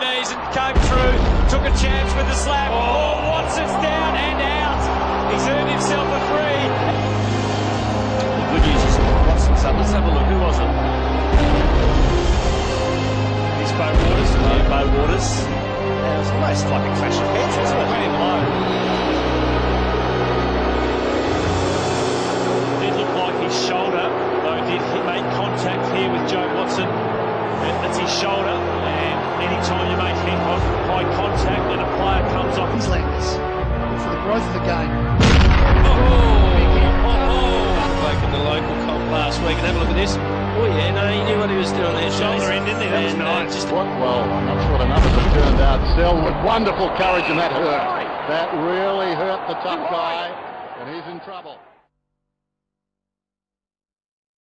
knees and came through, took a chance with the slap. Oh. oh, Watson's down and out. He's earned himself a three. The good news is Watson's up. Let's have a look. Who was it? He's Bo Waters. No, Bo Waters. Yeah, it was almost like a clash of heads, wasn't it? Went him low. Did look like his shoulder, though did he make contact here with Joe Watson. That's his shoulder, anytime you make head high contact and a player comes off his legs for the growth of the game. Oh! Spoke the local comp last week and have a look at this. Oh yeah, no, he knew what he was doing there. Shoulder end, didn't he? That was And, uh, nice. just What well, I'm not sure what the numbers have turned out. Still with wonderful courage and that hurt. That really hurt the tough guy, and he's in trouble.